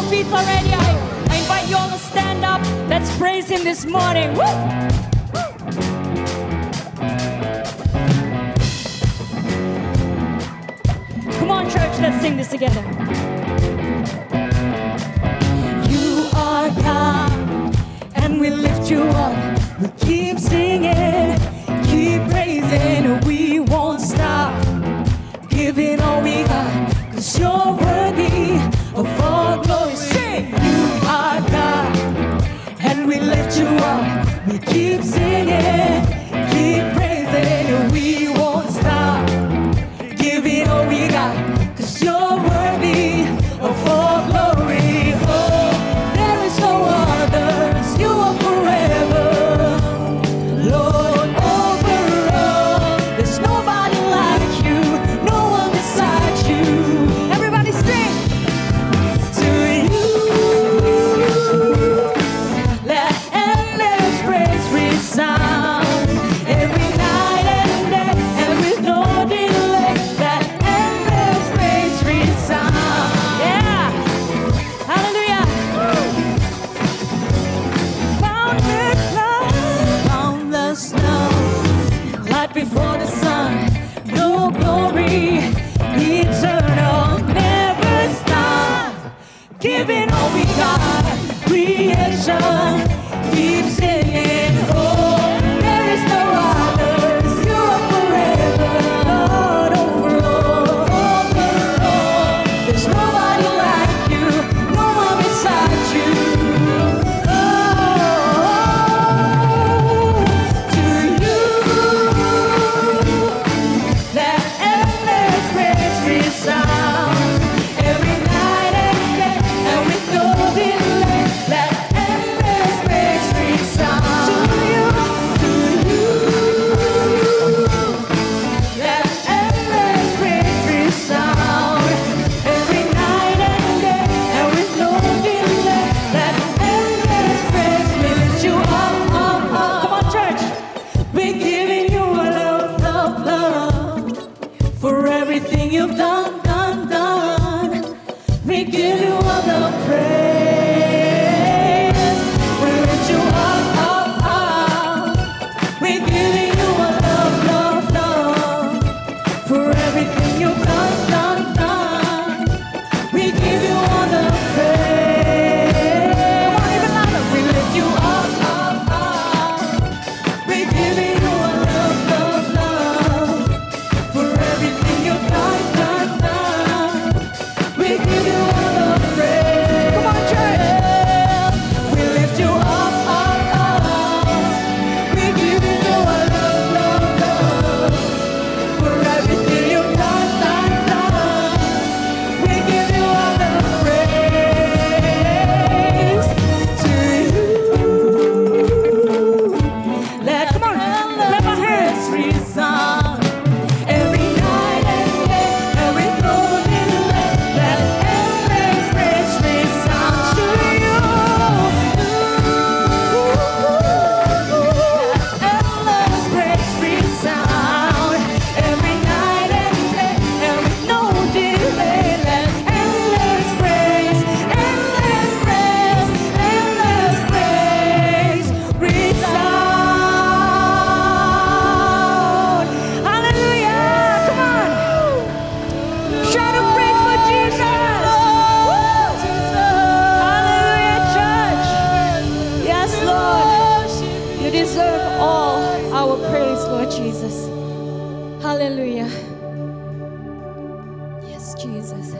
your feet already. I, I invite you all to stand up. Let's praise Him this morning. Woo! Woo! Come on, church, let's sing this together. keep singing. for everything you've done, done, done. We give you all the our praise, Lord Jesus. Hallelujah. Yes, Jesus.